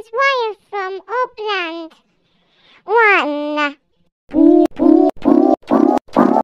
Miss Wire from Oakland.